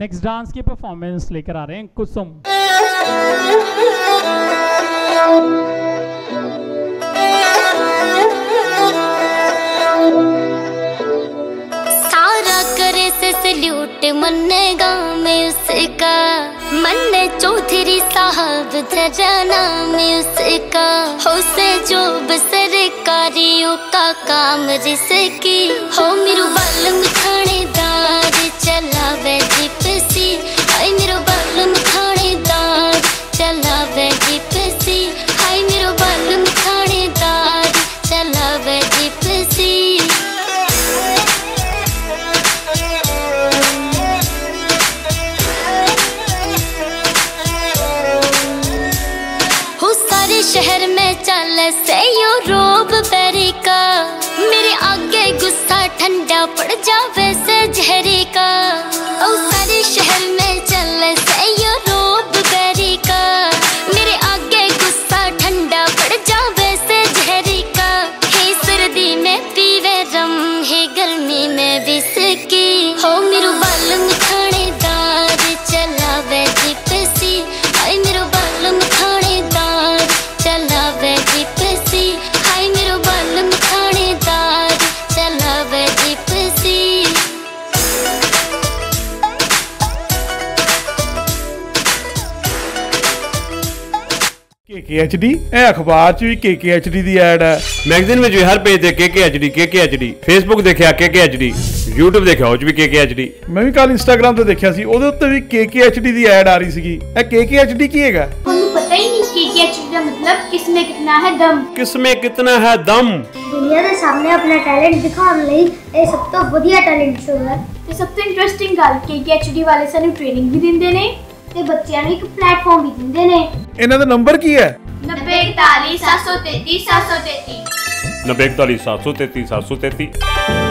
Next dance की performance लेकर आ रहे हैं, कुसुम। सल्यूट मन्ने गाँव में उसका। मन्ने चौधरी साहब जरा नाम उसका। हो से जो सरकारियों का काम जिसकी। हो मेरू बालम थानेदार शहर में चल से यो रोब बेरी ਕੇਕੇਐਚਡੀ ਇਹ ਅਖਬਾਰ 'ਚ ਵੀ ਕੇਕੇਐਚਡੀ ਦੀ ਐਡ ਹੈ ਮੈਗਜ਼ੀਨ ਵਿੱਚ ਵੀ ਹਰ ਪੇਜ ਤੇ ਕੇਕੇਐਚਡੀ ਕੇਕੇਐਚਡੀ ਫੇਸਬੁੱਕ ਦੇਖਿਆ ਕੇਕੇਐਚਡੀ YouTube ਦੇਖਿਆ ਉਹ 'ਚ ਵੀ ਕੇਕੇਐਚਡੀ ਮੈਂ ਵੀ ਕੱਲ Instagram ਤੇ ਦੇਖਿਆ ਸੀ ਉਹਦੇ ਉੱਤੇ ਵੀ ਕੇਕੇਐਚਡੀ ਦੀ ਐਡ ਆ ਰਹੀ ਸੀਗੀ ਇਹ ਕੇਕੇਐਚਡੀ ਕੀ ਹੈਗਾ ਤੁਹਾਨੂੰ ਪਤਾ ਹੀ ਨਹੀਂ ਕੇਕੇਐਚਡੀ ਦਾ ਮਤਲਬ ਕਿਸ ਵਿੱਚ ਕਿੰਨਾ ਹੈ ਦਮ ਕਿਸ ਵਿੱਚ ਕਿੰਨਾ ਹੈ ਦਮ ਦੁਨੀਆ ਦੇ ਸਾਹਮਣੇ ਆਪਣਾ ਟੈਲੈਂਟ ਦਿਖਾਉਣ ਲਈ ਇਹ ਸਭ ਤੋਂ ਵਧੀਆ ਟੈਲੈਂਟ ਸ਼ੋਅ ਹੈ ਤੇ ਸਭ ਤੋਂ ਇੰਟਰਸਟਿੰਗ ਗੱਲ ਕੇਕੇਐਚਡੀ ਵਾਲੇ ਸਾਨੂੰ ਟ੍ਰੇਨਿੰਗ ਵੀ ਦਿੰਦੇ ਨੇ ਤੇ ਬੱਚਿਆਂ ਨੂੰ ਇੱਕ ਪਲੇਟਫਾਰਮ ਵੀ ਦਿੰਦੇ ਨੇ। ਇਹਨਾਂ ਦਾ ਨੰਬਰ ਕੀ ਹੈ? 90 41